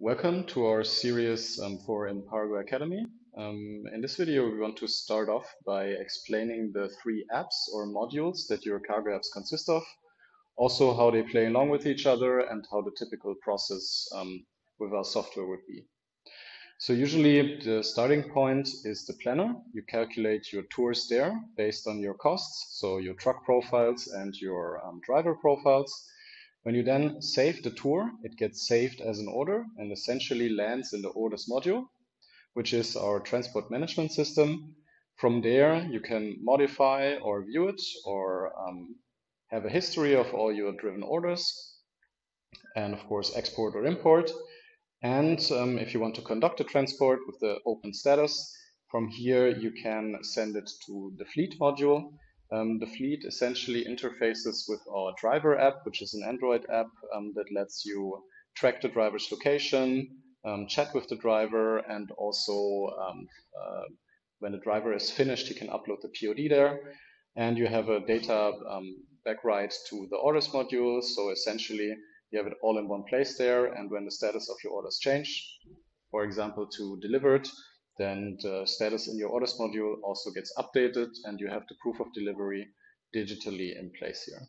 Welcome to our series um, for IMPARGO Academy. Um, in this video, we want to start off by explaining the three apps or modules that your CargoApps consist of, also how they play along with each other and how the typical process um, with our software would be. So usually the starting point is the planner. You calculate your tours there based on your costs, so your truck profiles and your um, driver profiles. When you then save the tour, it gets saved as an order and essentially lands in the orders module, which is our transport management system. From there, you can modify or view it or um, have a history of all your driven orders and of course export or import. And um, if you want to conduct a transport with the open status, from here you can send it to the fleet module um, the fleet essentially interfaces with our driver app, which is an Android app um, that lets you track the driver's location, um, chat with the driver, and also um, uh, when the driver is finished, he can upload the POD there. And you have a data um, backwrite to the orders module. So essentially, you have it all in one place there. And when the status of your orders change, for example, to delivered, then uh, the status in your orders module also gets updated and you have the proof of delivery digitally in place here.